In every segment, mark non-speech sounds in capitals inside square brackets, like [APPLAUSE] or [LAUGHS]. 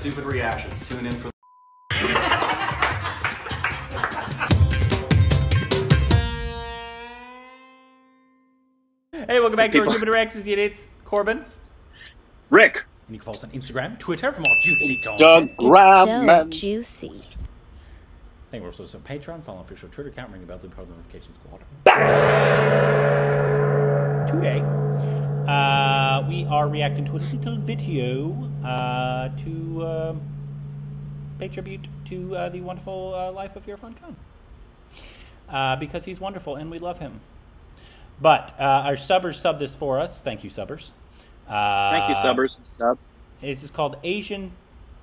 stupid reactions. Tune in for. Hey, welcome back People- to our Jupiter X It's Corbin. Rick. And you can follow us on Instagram, Twitter for more juicy content. Doug so juicy. I think we're also on Patreon. Follow our official Twitter account, ring the bell to be part of the notification squad. Today, uh, we are reacting to a little video uh, to um pay tribute to uh, the wonderful uh, life of Irfan Khan. Uh, because he's wonderful and we love him. But uh, our subbers sub this for us. Thank you, subbers. Uh, Thank you, subbers. Sub. This is called Asian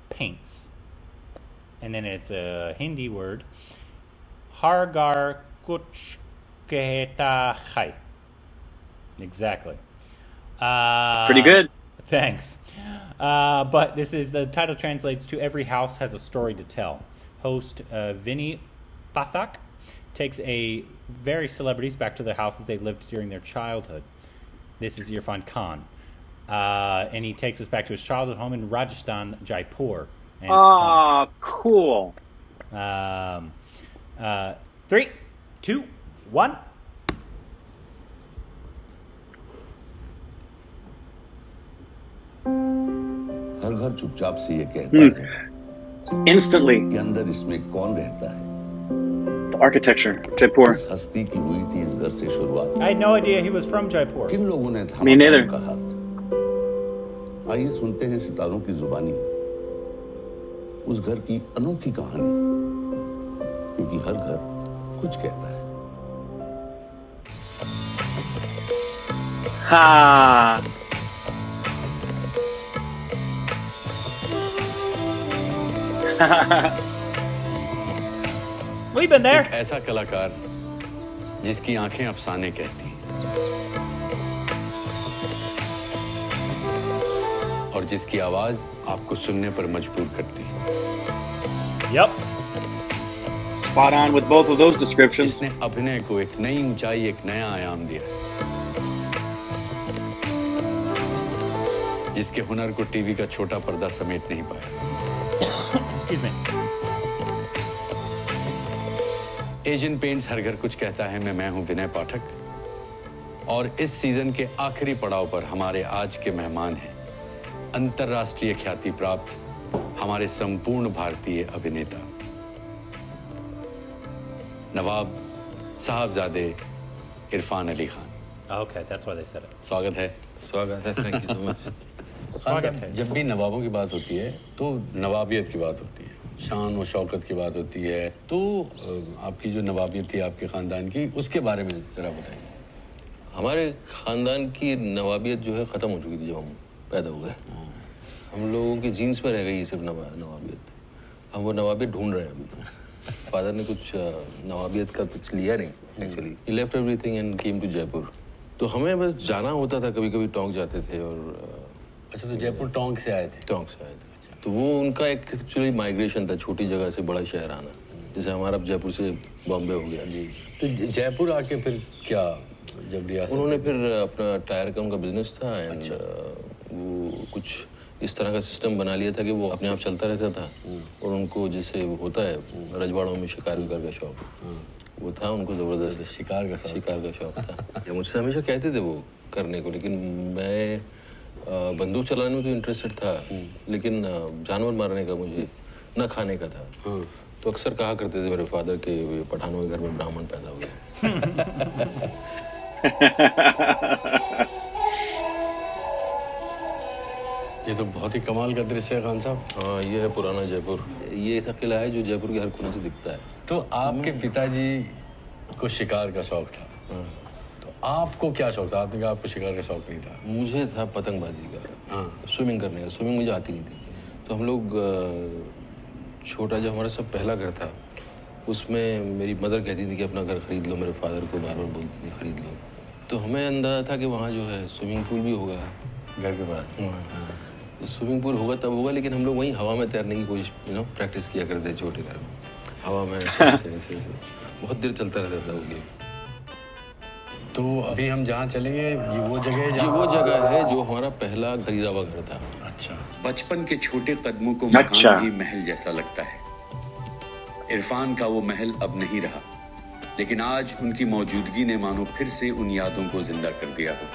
Paints. And then it's a Hindi word. Hargar kuch kehta hai. Exactly. Uh, Pretty good. Thanks. Uh, but this is the title translates to Every House Has a Story to Tell. Host uh, Vinny Pathak takes a very celebrities back to the houses they lived during their childhood. This is Irfan Khan. Uh, and he takes us back to his childhood home in Rajasthan, Jaipur. And Ah, cool. um, uh, three, two, one. हर चुपचाप से ये कहता है Instantly, कि अंदर इसमें कौन रहता है the architecture, Jaipur. इस हस्ती की हुई थी इस घर से शुरुआत I had no idea he was from Jaipur. किन लोगों ने थामा Me neither. का हाथ आइए सुनते हैं सितारों की जुबानी उस घर की अनोखी कहानी क्योंकि हर घर कुछ कहता है Ha. [LAUGHS] We've been there. एक ऐसा कलाकार जिसकी आँखें अफसाने कहती और जिसकी आवाज़ आपको सुनने पर मजबूर करती Yep. Spot on with both of those descriptions. जिसने अभिनय को एक नई ऊंचाई एक नया आयाम दिया जिसके हुनर को टीवी का छोटा पर्दा समेट नहीं पाया Excuse me. एशियन पेंट्स हर घर कुछ कहता है मैं मैं हूँ विनय पाठक। और इस सीज़न के आखिरी पड़ाव पर हमारे आज के मेहमान हैं। अंतर्राष्ट्रीय ख्याति प्राप्त हमारे संपूर्ण भारतीय अभिनेता। नवाब साहबजादे Irfan Ali Khan. Okay, that's why they said it. स्वागत है। स्वागत है थैंक यू सो मच है। जब भी नवाबों की बात होती है तो नवाबियत की बात होती है। शान और शौकत की बात होती है। तो आपकी जो नवाबियत थी आपके खानदान की उसके बारे में जरा बताइए। हमारे खानदान की नवाबियत जो है ख़त्म हो चुकी थी जब हम पैदा हो। गए हम लोगों के जीन्स में रह गई सिर्फ़ नवा नवाबियत। हम वो नवाबियत ढूंढ रहे हैं अभी फादर ने कुछ नवाबियत का कुछ लिया नहीं actually he left everything and came to Jaipur. तो हमें बस जाना होता था कभी कभी टोंक जाते थे और अच्छा तो जयपुर टोंक से आए थे? टोंक से आए थे अच्छा। तो वो उनका एक एक्चुअली माइग्रेशन था छोटी जगह से बड़ा शहर आना। जैसे हमारा अब जयपुर से बॉम्बे हो गया। जी। तो जयपुर आके फिर क्या जब रियासत उन्होंने फिर अपना टायर का उनका बिज़नेस था एंड वो कुछ इस तरह का सिस्टम बना लिया था कि वो अपने आप चलता रहता था। और उनको जैसे होता है रजवाड़ों में शिकार विकार का शौक। वो था उनको ज़बरदस्त। शिकार का शौक। शिकार का शौक था। मुझसे हमेशा कहते थे वो करने को लेकिन मैं बंदूक चलाने में तो इंटरेस्टेड था लेकिन जानवर मारने का मुझे न खाने का था। तो अक्सर कहा करते थे मेरे फादर के वे पठानों के घर में ब्राह्मण पैदा हो गए ये तो बहुत ही कमाल का दृश्य है खान साहब। हाँ ये है पुराना जयपुर। ये ऐसा किला है जो जयपुर के हर कोने से दिखता है। तो आपके पिताजी को शिकार का शौक था। तो आपको क्या शौक था? आपने कहा आपको शिकार का शौक नहीं था। मुझे था पतंगबाजी का। हाँ। स्विमिंग करने का। स्विमिंग मुझे आती नहीं थी। तो हम लोग छोटा जो हमारा सब पहला घर था उसमें मेरी मदर कहती थी कि अपना घर खरीद लो मेरे फादर को बार बार बोलती थी खरीद लो। तो हमें अंदाज़ा था कि वहाँ जो है स्विमिंग पूल भी होगा। घर के पास। तो स्विमिंग पूल होगा तब होगा लेकिन हम लोग वहीं हवा में तैरने की कोशिश यू नो प्रैक्टिस किया करते छोटे घर में। हवा में ऐसे ऐसे ऐसे ऐसे। बहुत देर चलता रहता था वो गेम तो अभी हम जहाँ चलेंगे ये वो जगह है ये वो जगह है जो हमारा पहला खरीदा घर था। अच्छा। बचपन के छोटे कदमों को मकान अच्छा। भी महल जैसा लगता है। इरफान का वो महल अब नहीं रहा लेकिन आज उनकी मौजूदगी ने मानो फिर से उन यादों को ज़िंदा कर दिया हो।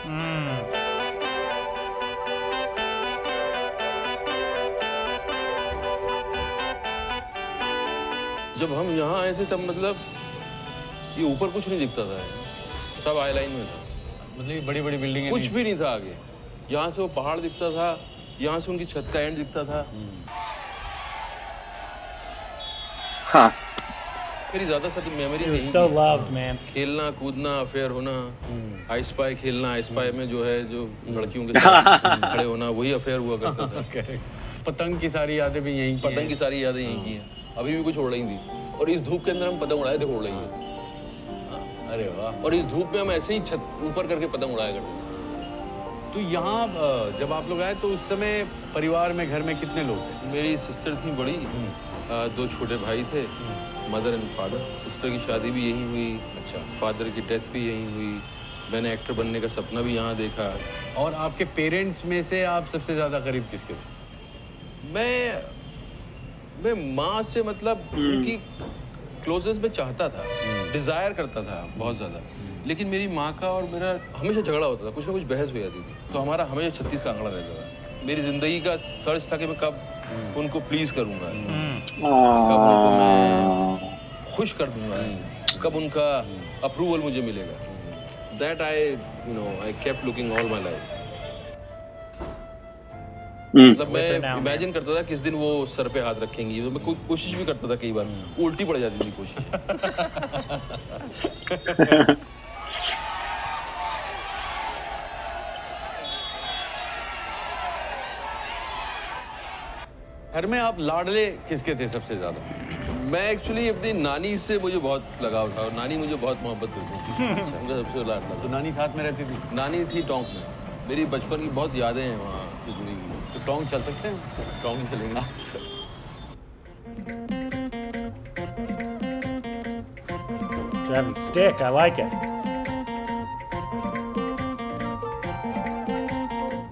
जब हम यहाँ आए थे तब मतलब ये ऊपर कुछ नहीं दिखता था। सब आई लाइन में। था मतलब ये बड़ी बड़ी बिल्डिंग कुछ भी नहीं था आगे। यहाँ से वो पहाड़ दिखता था यहाँ से उनकी छत का एंड दिखता था। हाँ। मेरी ज़्यादा सा मेमोरी He नहीं so loved, man. खेलना कूदना अफेयर होना आई स्पाई खेलना आई स्पाई में जो है जो लड़कियों के साथ खड़े होना वही अफेयर हुआ करता था। [LAUGHS] पतंग की सारी यादें भी यहीं की पतंग की सारी यादें यहीं की हैं। अभी भी कुछ उड़ रही थी। और इस धूप के अंदर हम पतंग उड़ाए थे उड़ रही हैं। अरे वाह। और इस धूप में हम ऐसे ही छत ऊपर करके पतंग उड़ाया करते तो यहाँ जब आप लोग आए तो उस समय परिवार में घर में कितने लोग थे? मेरी सिस्टर थी बड़ी। दो छोटे भाई थे मदर एंड फादर सिस्टर की शादी भी यहीं हुई। अच्छा। फादर की डेथ भी यहीं हुई। मैंने एक्टर बनने का सपना भी यहाँ देखा। और आपके पेरेंट्स में से आप सबसे ज़्यादा करीब किसके थे? मैं मैं माँ से मतलब उनकी क्लोजेस्ट में चाहता था। डिज़ायर करता था बहुत ज़्यादा। लेकिन मेरी माँ का और मेरा हमेशा झगड़ा होता था, कुछ ना कुछ बहस हो जाती थी। तो हमारा हमेशा छत्तीस का आंकड़ा रहता था। मेरी ज़िंदगी का सर्च था कि मैं कब उनको प्लीज़ करूँगा। कब उनको मैं खुश कर दूँगा। कब उनका अप्रूवल मुझे मिलेगा। That I you know I kept looking all my life मतलब मैं इमेजिन करता था किस दिन वो सर पे हाथ रखेंगी। तो मैं को, कोशिश भी करता था कई बार। उल्टी पड़ जाती थी कोशिश। [LAUGHS] घर में आप लाडले किसके थे सबसे ज़्यादा? मैं एक्चुअली अपनी नानी से मुझे बहुत लगाव था और नानी मुझे बहुत मोहब्बत करती थी। [LAUGHS] उनका सबसे लाडला। तो नानी साथ में रहती थी? नानी थी टोंक में। मेरी बचपन की बहुत यादें हैं वहाँ से टोंक चल सकते हैं टोंक चलेंगे Driving stick. I like it.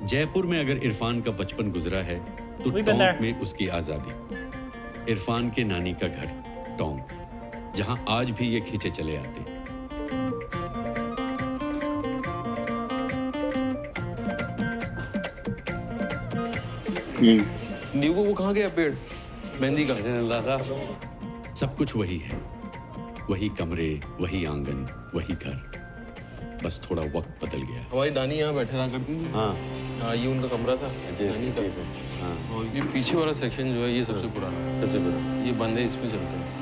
Jaipur में अगर इरफान का बचपन गुजरा है तो टोंक में उसकी आज़ादी इरफान के नानी का घर टोंक जहाँ आज भी ये खींचे चले आते नींबू वो कहाँ गया? पेड़। मेहंदी का अल्लाह था सब कुछ वही है। वही कमरे वही आँगन वही घर। बस थोड़ा वक्त बदल गया। हमारी नानी यहाँ बैठे रहा करती थी। हाँ। हाँ ये उनका कमरा था। जैसे का। हाँ। और ये पीछे वाला सेक्शन जो है ये सबसे पुराना। सबसे पुराना। ये बंद है इसमें चलते हैं।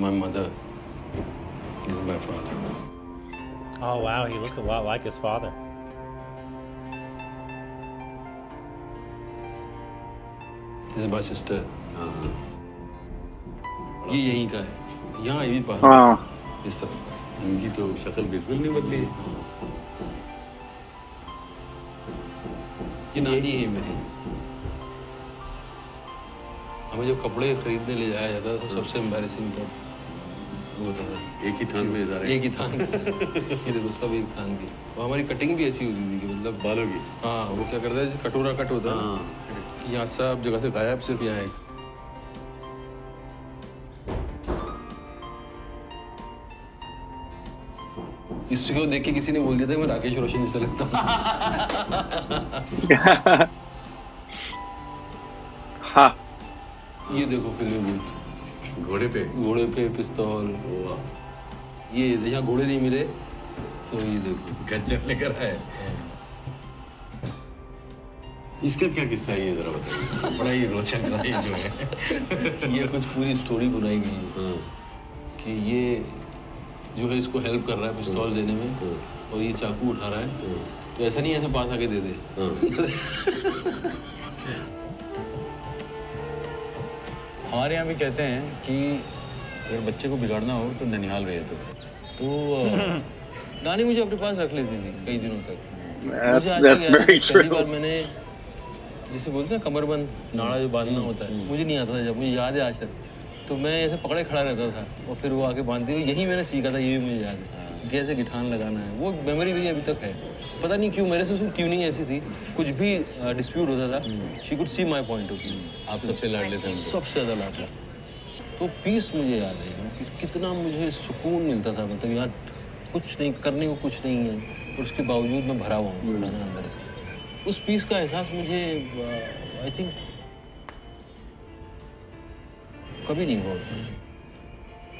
My mother. Is my father. Oh wow, he looks a lot like his father. This is my sister. ये यहीं का है यहाँ ये भी पास हाँ इस तरफ़ इनकी तो शक्ल बिल्कुल नहीं बदली ये नानी है मेरी। हमें जब कपड़े खरीदने ले जाया जाता था तो सबसे एम्बेरसिंग तो वो होता एक ही थान में सारे एक ही थान [LAUGHS] ये देखो सब एक थान की। और हमारी कटिंग भी ऐसी होती थी कि मतलब बालों की। हाँ वो क्या करता है कटोरा कट होता है हाँ। यहाँ सब जगह से गायब सिर्फ़ यहाँ एक। इसको देख के किसी ने बोल दिया था मैं राकेश रोशन जैसा लगता हूँ। [LAUGHS] हाँ। ये देखो फिल्मी बूथ घोड़े पे? घोड़े पे पिस्तौल। ये यहाँ घोड़े नहीं मिले तो ये देखो। गज्जर लेकर आए। इसका क्या किस्सा है ये जरा बताइए? बड़ा ही रोचक सा ये जो है। ये कुछ पूरी स्टोरी बनाई गई है। हाँ, कि ये जो है इसको हेल्प कर रहा है पिस्तौल देने में और ये चाकू उठा रहा है। तो ऐसा नहीं है ऐसे पास आके दे दे। हाँ। [LAUGHS] हमारे यहाँ भी कहते हैं कि अगर बच्चे को बिगाड़ना हो तो ननिहाल भेज दो। तो [LAUGHS] नानी मुझे अपने पास रख लेती थी कई दिनों तक। That's that's पहली बार मैंने जैसे बोलते हैं कमरबंद नाड़ा जो बांधना होता है मुझे नहीं आता था जब मुझे याद है आज तक। तो मैं ऐसे पकड़े खड़ा रहता था और फिर वो आके बांधती हुई यही मैंने सीखा था ये भी मुझे याद है। कैसे गिठान लगाना है। वो मेमोरी मेरी अभी तक है। पता नहीं क्यों मेरे से उसकी ट्यूनिंग ऐसी थी। कुछ भी डिस्प्यूट होता था she could see my point of view आप सबसे लाडले थे उनके। सबसे ज़्यादा लाडला। तो पीस मुझे याद है कि कितना मुझे सुकून मिलता था। मतलब यार कुछ नहीं करने को कुछ नहीं है और उसके बावजूद मैं भरा हुआ हूँ पुराना अंदर से। उस पीस का एहसास मुझे आई थिंक कभी नहीं हुआ।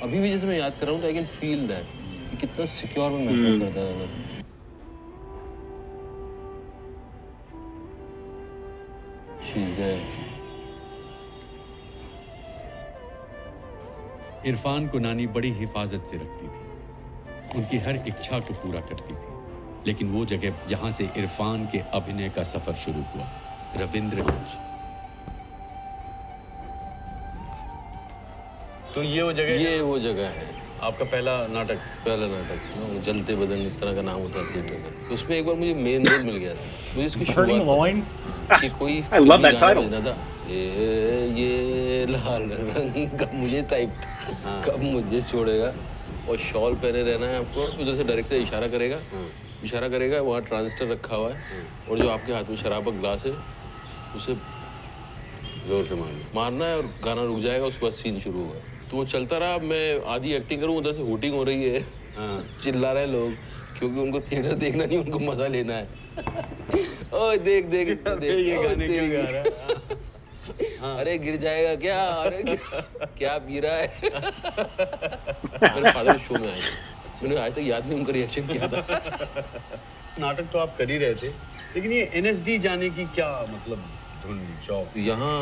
अभी भी जैसे मैं याद कर रहा हूँ तो आई कैन फील दैट कि कितना सिक्योर मैं महसूस करता था तब। इरफान को नानी बड़ी हिफाजत से रखती थी। उनकी हर इच्छा को पूरा करती थी। लेकिन वो जगह जहाँ से इरफान के अभिनय का सफ़र शुरू हुआ रविंद्रगंज। तो ये वो जगह ये वो जगह है। आपका पहला नाटक? पहला नाटक जलते बदन इस तरह का नाम होता है थिएटर का। तो उसमें एक बार मुझे मेन रोल मिल गया था। मुझे इसकी शुरुआत कि [LAUGHS] कोई गाना title. बजना था ये ये लाल रंग कब मुझे टाइप कब मुझे छोड़ेगा? और शॉल पहने रहना है आपको उधर से डायरेक्टर इशारा करेगा। इशारा करेगा वहाँ ट्रांजिस्टर रखा हुआ है। और जो आपके हाथ में शराब का ग्लास है उसे ज़ोर से मारना। मारना है और गाना रुक जाएगा उसके बाद सीन शुरू होगा। तो वो चलता रहा। मैं आधी एक्टिंग करूँ उधर से हुटिंग हो रही है। [LAUGHS] चिल्ला रहे लोग क्योंकि उनको थिएटर देखना नहीं उनको मज़ा लेना है। [LAUGHS] ओए देख देख [LAUGHS] देख। ये गाने क्यों गा रहा है? अरे गिर जाएगा क्या? अरे क्या, क्या पी रहा है? मेरे फादर शो में आए मैंने आज तक याद नहीं उनका रिएक्शन क्या था? नाटक तो आप कर ही रहे थे। लेकिन ये एनएसडी जाने की क्या मतलब? धुन शौक यहाँ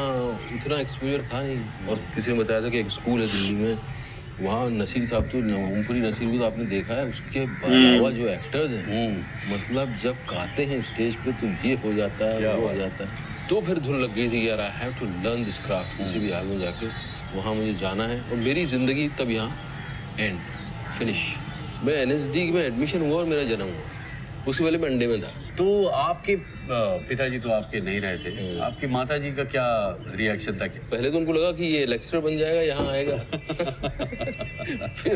इतना एक्सपोजर था नहीं। और किसी ने बताया था कि एक स्कूल है दिल्ली में। वहाँ नसीर साहब तो ओमपुरी नसीर को तो आपने देखा है उसके अलावा जो एक्टर्स हैं मतलब जब गाते हैं स्टेज पे तो ये हो जाता है वो हो जाता है। तो फिर धुन लग गई थी यार I have to learn this craft किसी भी हाल में जाके। वहाँ मुझे जाना है और मेरी ज़िंदगी तब यहाँ एंड फिनिश मैं एनएसडी में एडमिशन हुआ और मेरा जन्म हुआ। उससे पहले मैं अंडे में था। तो आपके पिताजी तो आपके नहीं रहे थे। आपकी माता जी का क्या रिएक्शन था कि पहले तो उनको लगा कि ये लेक्चर बन जाएगा यहाँ आएगा। [LAUGHS] फिर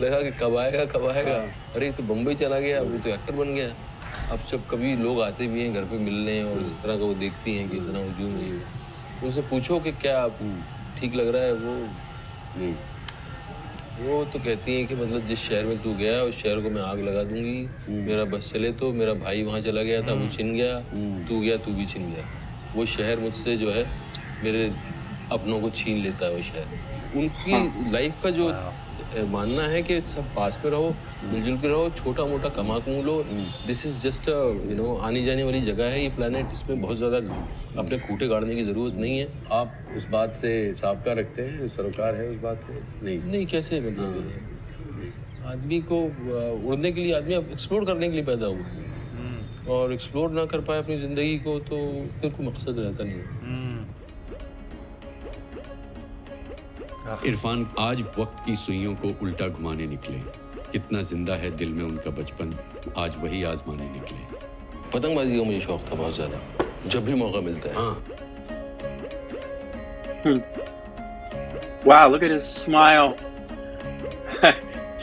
लगा कि कब आएगा कब आएगा। अरे तो बम्बई चला गया वो तो एक्टर बन गया। अब जब कभी लोग आते भी हैं घर पे मिलने और इस तरह का वो देखती हैं कि इतना हजूम है ये। उनसे पूछो कि क्या ठीक लग रहा है वो? वो तो कहती है कि मतलब जिस शहर में तू गया उस शहर को मैं आग लगा दूँगी। मेरा बस चले तो मेरा भाई वहाँ चला गया था वो छिन गया तू गया तू भी छिन गया। वो शहर मुझसे जो है मेरे अपनों को छीन लेता है वो शहर। उनकी लाइफ का जो अ, मानना है कि सब पास में रहो मिलजुल के रहो छोटा मोटा कमा कमू लो। This is just you know आने जाने वाली जगह है ये प्लानट इसमें बहुत ज़्यादा अपने खूटे गाड़ने की ज़रूरत नहीं है। आप उस बात से सबका रखते हैं सरोकार है उस बात से? नहीं। नहीं कैसे मतलब आदमी को उड़ने के लिए आदमी एक्सप्लोर करने के लिए पैदा हुआ है। और एक्सप्लोर ना कर पाए अपनी ज़िंदगी को तो फिर कोई मकसद रहता नहीं है। इरफान आज वक्त की सुइयों को उल्टा घुमाने निकले। कितना ज़िंदा है दिल में उनका बचपन आज वही आजमाने निकले। पतंगबाजी का मुझे शौक था बहुत ज़्यादा जब भी मौका मिलता है। Wow, look at his smile. [LAUGHS]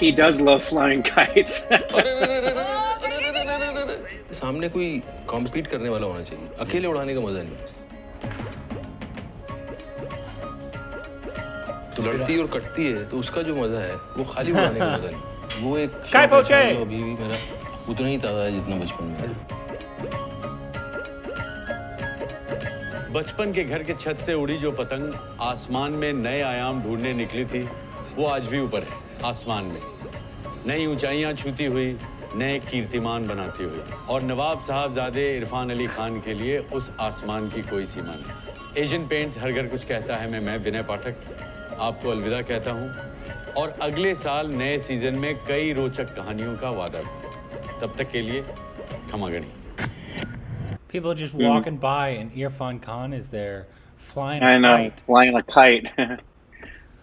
he does love flying kites. [LAUGHS] सामने कोई कॉम्पीट करने वाला होना चाहिए। अकेले उड़ाने का मज़ा नहीं। तो लड़ती और कटती है तो उसका जो मज़ा है वो खाली उड़ाने का मज़ा नहीं [LAUGHS] वो एक काय पहुँचे? अभी भी मेरा उतना ही ताज़ा है जितना बचपन में। बचपन के घर के छत से उड़ी जो पतंग आसमान में नए आयाम ढूँढने निकली थी वो आज भी ऊपर है आसमान में। नई ऊंचाइयाँ छूती हुई नए कीर्तिमान बनाती हुई। और नवाब साहबजादे इरफान अली खान के लिए उस आसमान की कोई सीमा नहीं। एशियन पेंट्स हर घर कुछ कहता है मैं मैं विनय पाठक। आपको अलविदा कहता हूँ और अगले साल नए सीजन में कई रोचक कहानियों का वादा भी तब तक के लिए खमागणी People just walking by, and Irfan Khan is there flying a I know, kite. flying a kite. [LAUGHS]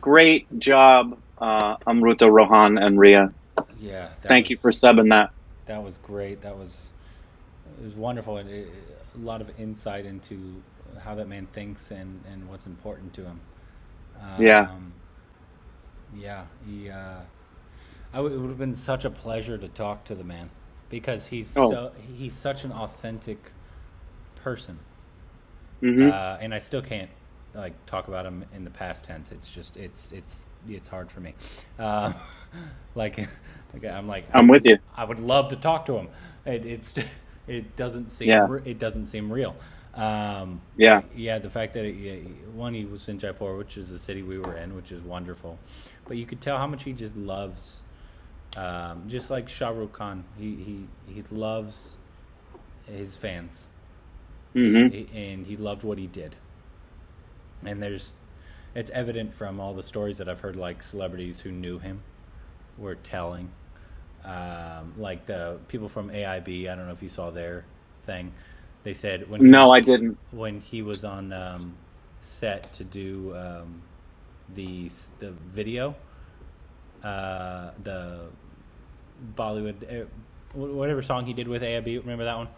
Great job, uh, Amruta, Rohan, and Ria. Yeah. that Thank you was- for subbing that. That was great. That was it was wonderful and it, a lot of insight into how that man thinks and and what's important to him. Um, Yeah. Yeah. He. Uh, I w- it would have been such a pleasure to talk to the man because he's Oh. so he's such an authentic person. hmm Uh, and I still can't like talk about him in the past tense. It's just it's it's it's hard for me. Uh, [LAUGHS] like, like I'm like I'm with you. I would love to talk to him. It, it's [LAUGHS] it doesn't seem Yeah. it doesn't seem real. Um, Yeah. yeah. The fact that it, yeah, one he was in Jaipur, which is the city we were in, which is wonderful, but you could tell how much he just loves. Um, just like Shah Rukh Khan, he, he he loves his fans hmm and he loved what he did. And there's, it's evident from all the stories that I've heard, like celebrities who knew him were telling. Um, like the people from AIB, I don't know if you saw their thing. They said when he No, I was- didn't. when he was on um, set to do um, the the video, uh, the Bollywood, uh, whatever song he did with AIB. Remember that one?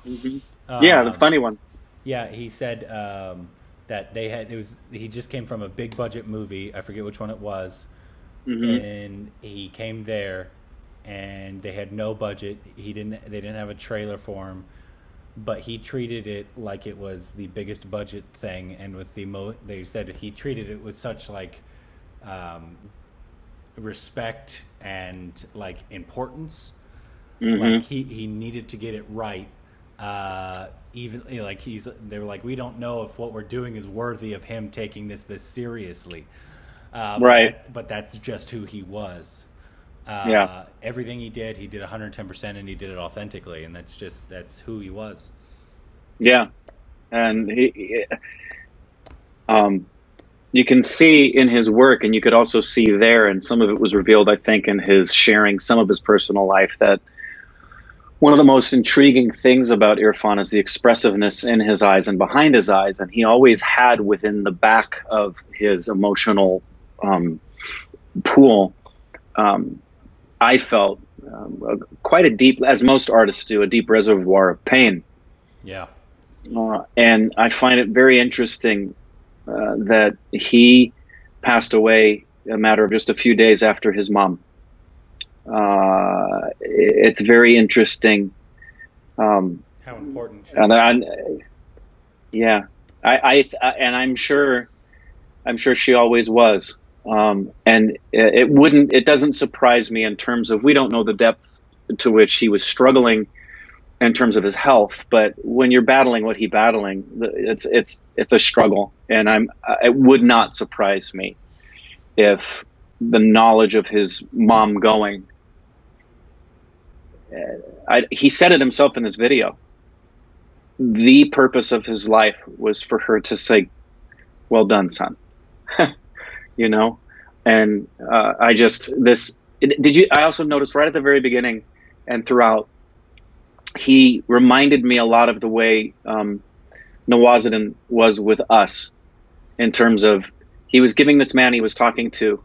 yeah, the Um, funny one. yeah, he said um, that they had it was he just came from a big budget movie. I forget which one it was, Mm-hmm. and he came there, and they had no budget. He didn't. They didn't have a trailer for him, but he treated it like it was the biggest budget thing, and with the mo. They said he treated it with such like. Um, respect and like importance like he he needed to get it right uh even you know, like he's they were like we don't know if what we're doing is worthy of him taking this this seriously uh, but Right. that- but that's just who he was uh, Yeah. everything he did he did 110% and he did it authentically and that's just that's who he was Yeah, and he, he- um, you can see in his work, and you could also see there, and some of it was revealed, I think, in his sharing some of his personal life. That one of the most intriguing things about Irfan is the expressiveness in his eyes and behind his eyes, and he always had within the back of his emotional um, pool. Um, I felt um, quite a deep, as most artists do, a deep reservoir of pain. yeah Uh, and I find it very interesting uh, that he passed away a matter of just a few days after his mom. Uh, it's very interesting. Um, how important and I, yeah, I, I, I, and I'm sure, I'm sure she always was. Um, and it, wouldn't, it doesn't surprise me in terms of we don't know the depths to which he was struggling in terms of his health, but when you're battling what he battling, it's it's it's a struggle, and I'm it would not surprise me if the knowledge of his mom going. Uh, I, he said it himself in this video. The purpose of his life was for her to say, "Well done, son." [LAUGHS] you know, and uh, I just this did you? I also noticed right at the very beginning and throughout he reminded me a lot of the way um, Nawazuddin was with us in terms of he was giving this man he was talking to.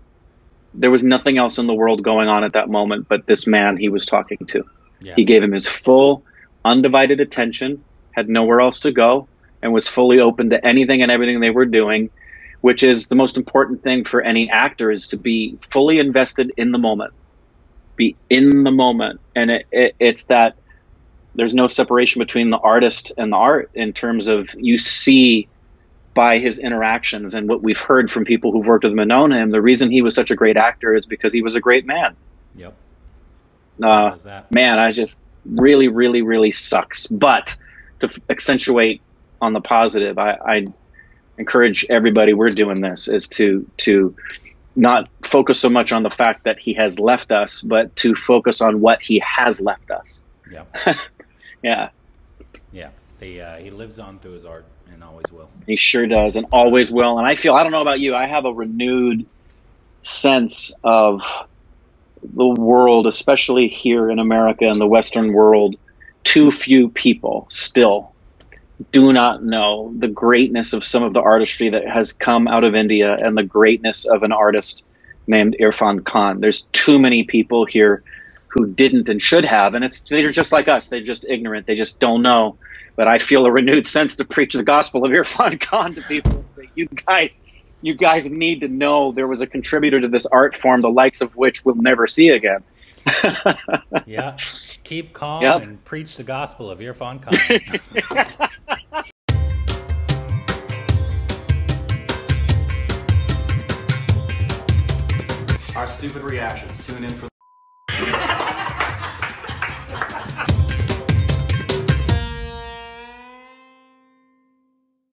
There was nothing else in the world going on at that moment but this man he was talking to. yeah He gave him his full, undivided attention, had nowhere else to go, and was fully open to anything and everything they were doing, which is the most important thing for any actor is to be fully invested in the moment. Be in the moment. And it, it, it's that there's no separation between the artist and the art in terms of you see by his interactions and what we've heard from people who've worked with him and known him, the reason he was such a great actor is because he was a great man. yep Uh, man, I just really, really, really sucks. But to f- accentuate on the positive, I, I encourage everybody we're doing this is to to not focus so much on the fact that he has left us, but to focus on what he has left us. yeah [LAUGHS] Yeah, yeah the, uh, he lives on through his art and always will he sure does, and always will. And I feel I don't know about you, I have a renewed sense of the world, especially here in America and the Western world, too few people still do not know the greatness of some of the artistry that has come out of India and the greatness of an artist named Irfan Khan. There's too many people here who didn't and should have, and it's they're just like us. They're just ignorant. They just don't know. But I feel a renewed [LAUGHS] sense to preach the gospel of Irfan [LAUGHS] Khan to people and say, you guys, you guys need to know there was a contributor to this art form, the likes of which we'll never see again. Yeah. Keep calm Yep. and preach the gospel of Irfan [LAUGHS] Khan. Our stupid reactions. Tune in for